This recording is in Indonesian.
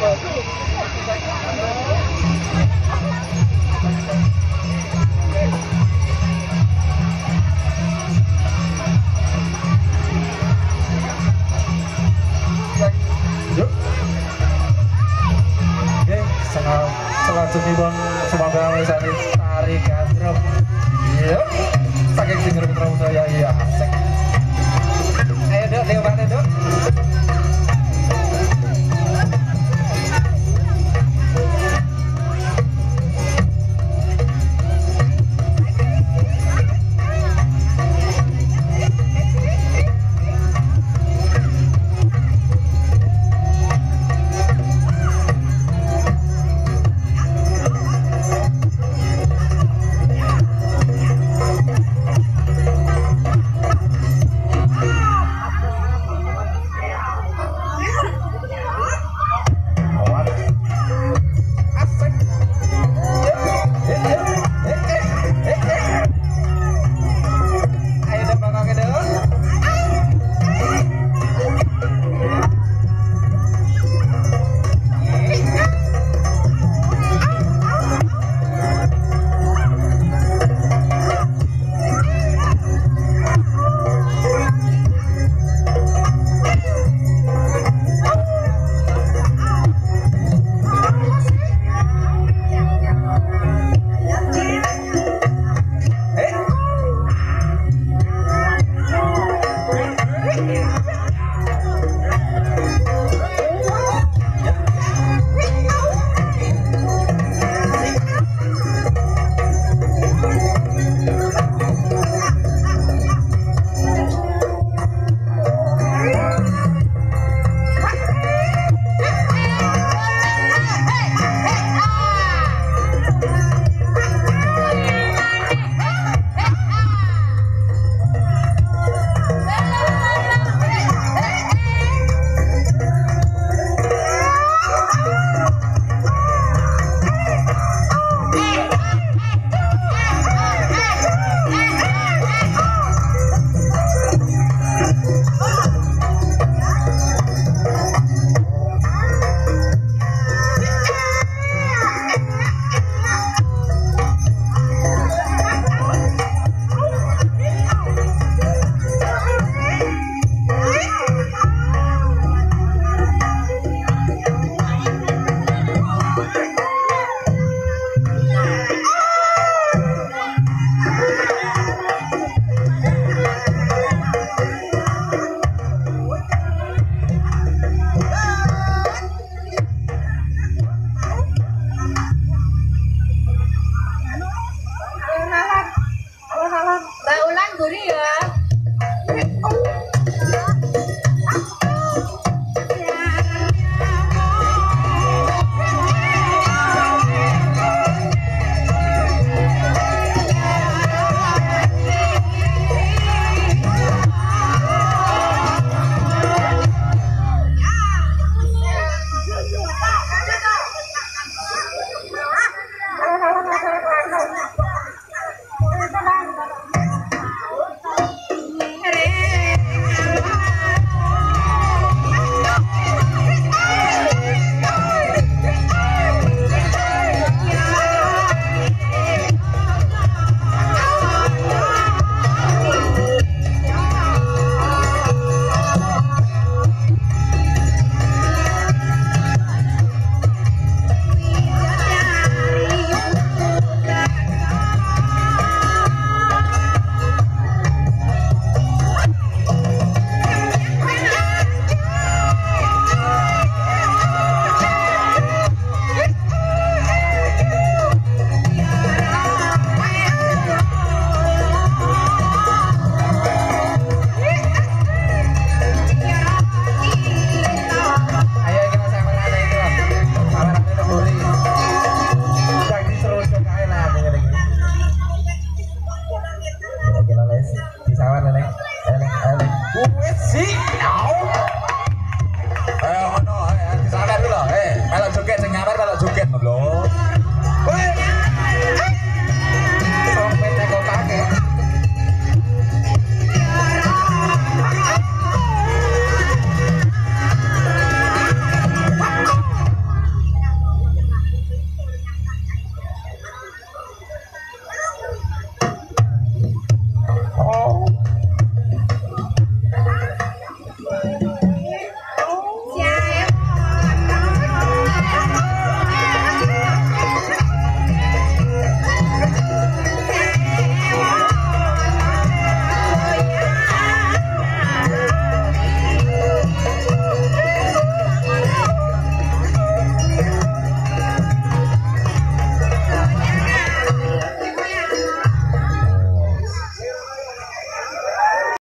selanjutnya bang semoga misalnya iya. ya, iya. ayo dok it.